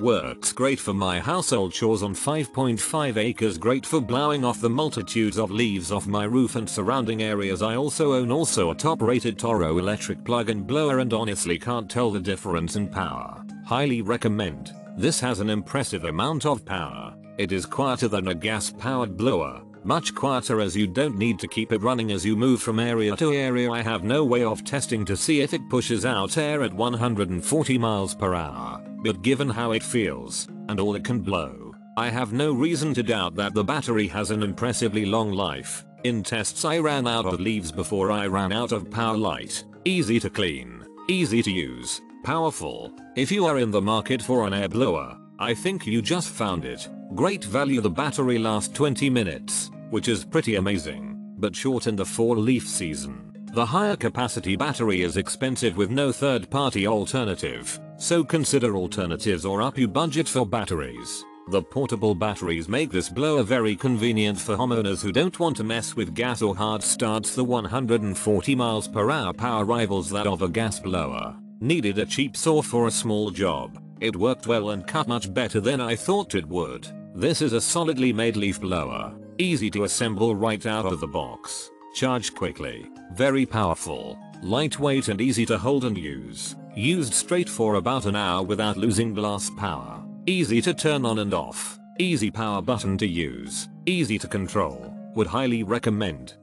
Works great for my household chores on 5.5 acres great for blowing off the multitudes of leaves off my roof and surrounding areas I also own also a top rated Toro electric plug and blower and honestly can't tell the difference in power. Highly recommend. This has an impressive amount of power. It is quieter than a gas powered blower. Much quieter as you don't need to keep it running as you move from area to area I have no way of testing to see if it pushes out air at 140 miles per hour but given how it feels, and all it can blow, I have no reason to doubt that the battery has an impressively long life. In tests I ran out of leaves before I ran out of power light. Easy to clean, easy to use, powerful. If you are in the market for an air blower, I think you just found it. Great value the battery lasts 20 minutes, which is pretty amazing, but short in the fall leaf season. The higher capacity battery is expensive with no third party alternative. So consider alternatives or up your budget for batteries. The portable batteries make this blower very convenient for homeowners who don't want to mess with gas or hard starts the 140 miles per hour power rivals that of a gas blower. Needed a cheap saw for a small job. It worked well and cut much better than I thought it would. This is a solidly made leaf blower. Easy to assemble right out of the box. Charge quickly. Very powerful. Lightweight and easy to hold and use. Used straight for about an hour without losing glass power. Easy to turn on and off. Easy power button to use. Easy to control. Would highly recommend.